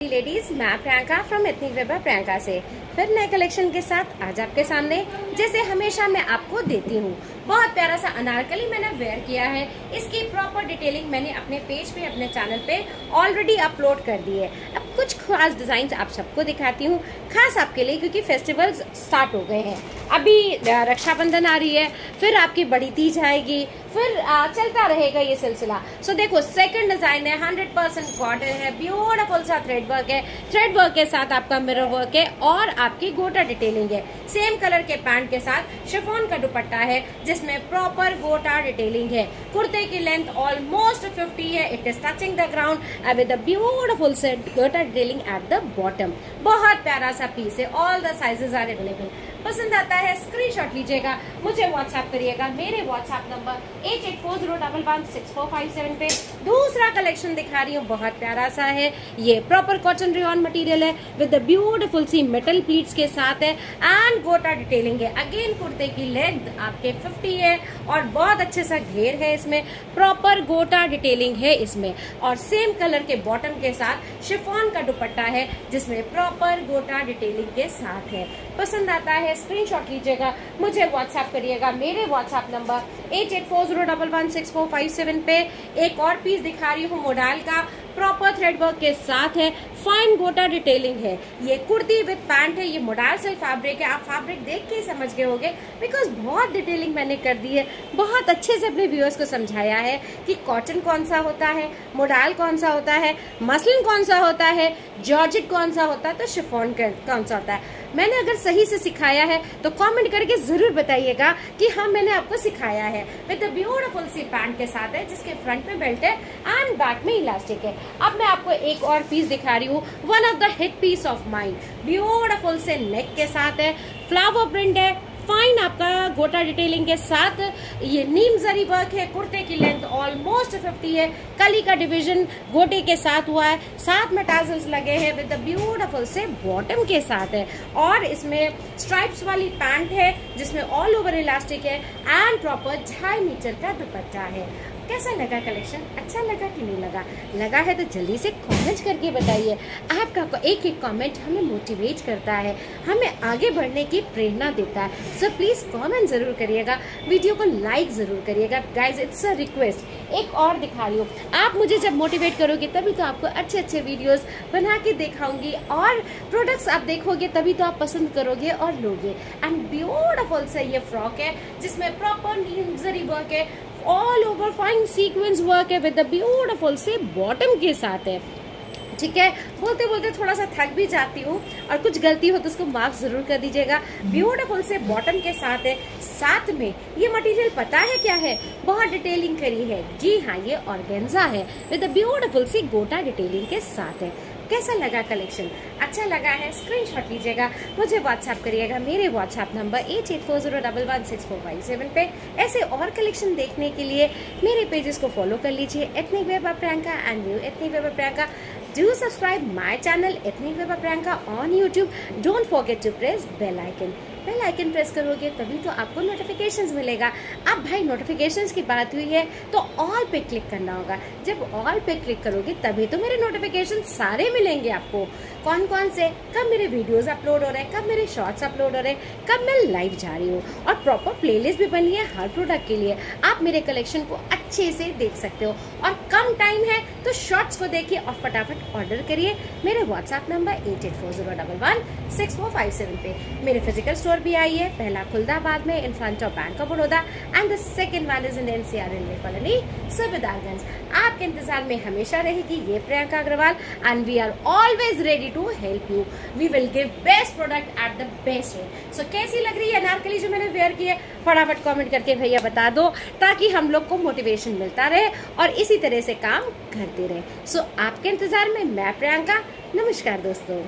Ladies, मैं Priyanka from ethnic weber Priyanka से। फिर नए कलेक्शन के साथ आज आपके सामने, जैसे हमेशा मैं आपको देती हूँ। बहुत प्यारा सा अनारकली मैंने वेयर किया है। इसकी प्रॉपर डिटेलिंग मैंने अपने पेज पे, अपने चैनल पे ऑलरेडी अपलोड कर दी है। अब कुछ खास डिज़ाइन आप सबको दिखाती हूँ। खास आपके लिए, क्योंकि फेस्टिवल्स स्टार्ट हो गए हैं। अभी रक्षाबंधन आ रही है, फिर आपकी बड़ी तीज आएगी, फिर चलता रहेगा ये सिलसिला। सो देखो सेकंड डिज़ाइन है हंड्रेड परसेंट कॉटन है ब्यूटिफुल सा थ्रेड वर्क है। थ्रेड वर्क के साथ आपका मिरर वर्क है और आपकी गोटा डिटेलिंग है। सेम कलर के पैंट के साथ शिफोन का दुपट्टा है जिसमें प्रॉपर गोटा डिटेलिंग है। कुर्ते की लेंथ ऑलमोस्ट 50 है। It is touching the ground with beautiful set gota detailing at the bottom बहुत प्यारा सा पीस है। All the sizes are available पसंद आता है स्क्रीनशॉट लीजिएगा, मुझे व्हाट्सएप करिएगा, मेरे WhatsApp number eight eight four zero double one six four five seven पे। दूसरा कलेक्शन दिखा रही हूँ, बहुत प्यारा सा है। ये प्रॉपर कॉटन रियन मटेरियल है with beautiful C metal pleats के साथ है एंड गोटा डिटेलिंग है। अगेन कुर्ते की लेंथ आपके 50 है, और बहुत अच्छे सा घेर है इसमें। प्रॉपर गोटा डिटेलिंग है इसमें। और सेम कलर के बॉटम के साथ शिफॉन का दुपट्टा है, जिसमें प्रॉपर गोटा डिटेलिंग के साथ है। पसंद आता है स्क्रीनशॉट लीजिएगा, मुझे व्हाट्सएप करिएगा, मेरे WhatsApp number eight eight four zero double one six four five seven पे एक और पीस दिखा रही हूँ मोडाल का प्रॉपर थ्रेड वर्क के साथ है फाइन गोटा डिटेलिंग है। ये कुर्ती विद पैंट है, ये मोडाल सिल्क फैब्रिक है, आप फैब्रिक देख के समझ गए होंगे बिकॉज़ बहुत डिटेलिंग मैंने कर दी है, बहुत अच्छे से अपने व्यूअर्स को समझाया है कि कॉटन कौन सा होता है मोडाल कौन सा होता है मसलिन कौन सा होता है जॉर्जिट कौन सा होता है तो शिफोन कौन सा होता है। मैंने अगर सही से सिखाया है तो कमेंट करके ज़रूर बताइएगा कि हाँ मैंने आपको सिखाया है। विद ब्यूटिफुल सी पैंट के साथ है, जिसके फ्रंट में बेल्ट है एंड बैक में इलास्टिक है। अब मैं आपको एक और पीस दिखा रही हूँ one of the hit piece of mind beautiful से नेक के साथ है फ्लावर प्रिंट है फाइन आपका गोटा डिटेलिंग के साथ। ये नीम जरी वर्क है, कुर्ते की लेंथ ऑलमोस्ट 50 है। कली का डिवीज़न गोटे के साथ हुआ है। साथ में टाजल्स लगे हैं विद ब्यूटिफुल से बॉटम के साथ है। और इसमें स्ट्राइप्स वाली पैंट है, जिसमें ऑल ओवर इलास्टिक है एंड प्रॉपर ढाई मीटर का दुपट्टा है। कैसा लगा कलेक्शन? अच्छा लगा कि नहीं लगा? लगा है तो जल्दी से कमेंट करके बताइए। आपका एक एक कमेंट हमें मोटिवेट करता है, हमें आगे बढ़ने की प्रेरणा देता है। सो प्लीज़ कमेंट ज़रूर करिएगा। वीडियो को लाइक ज़रूर करिएगा। गाइज़ इट्स अ रिक्वेस्ट एक और दिखा रही हूँ। आप मुझे जब मोटिवेट करोगे, तभी तो आपको अच्छे अच्छे वीडियोस बना के दिखाऊँगी और प्रोडक्ट्स आप देखोगे, तभी तो आप पसंद करोगे और लोगे। एंड ब्यूटिफुल से ये फ्रॉक है, जिसमें प्रॉपर जरी वर्क है। All over fine sequence work है विद ब्यूटिफुल से बॉटम के साथ है। ठीक है? बोलते बोलते थोड़ा सा थक भी जाती हूँ और कुछ गलती हो तो उसको मार्क ज़रूर कर दीजिएगा। ब्यूटिफुल से बॉटम के साथ है। साथ में ये मटेरियल पता है क्या है? बहुत डिटेलिंग करी है। जी हाँ ये ऑर्गेन्जा है। विद ब्यूटिफुल सी गोटा डिटेलिंग के साथ है। कैसा लगा कलेक्शन अच्छा लगा है? स्क्रीनशॉट लीजिएगा। मुझे व्हाट्सएप करिएगा। मेरे WhatsApp number eight eight four zero double one six four five seven पे। ऐसे और कलेक्शन देखने के लिए मेरे पेजेस को फॉलो कर लीजिए। Ethnic wear by Priyanka and new ethnic wear by Priyanka do subscribe my channel ethnic wear by Priyanka on YouTube don't forget to press bell icon bell icon press करोगे, तभी तो आपको notifications मिलेगा। अब भाई notifications की बात हुई है तो ऑल पे क्लिक करना होगा। जब ऑल पे क्लिक करोगे, तभी तो मेरे नोटिफिकेशन सारे मिलेंगे आपको। कौन कौन से? कब मेरे वीडियोस अपलोड हो रहे हैं, कब मेरे शॉर्ट्स अपलोड हो रहे हैं, कब मैं लाइव जा रही हूँ। और प्रॉपर प्लेलिस्ट भी बनी है हर प्रोडक्ट के लिए। आप मेरे कलेक्शन को अच्छे से देख सकते हो। और कम टाइम है तो शॉर्ट्स को देखिए और फटाफट ऑर्डर करिए। मेरे WhatsApp number eight eight four zero double one six four five seven पे। मेरे फ़िज़िकल स्टोर भी आई है। पहला खुलदाबाद में in front of bank of Baroda and the second one is in NCR railway colony Subedarganj आपके इंतज़ार में हमेशा रहेगी ये Priyanka Agarwal and we are always ready to help you we will give best product at the best rate so कैसी लग रही है अनारकली जो मैंने वेयर की है? फटाफट कॉमेंट करके भैया बता दो ताकि हम लोग को मोटिवेशन मिलता रहे और इसी तरह से काम करते रहे। सो so, आपके इंतज़ार में मैं प्रियंका नमस्कार दोस्तों।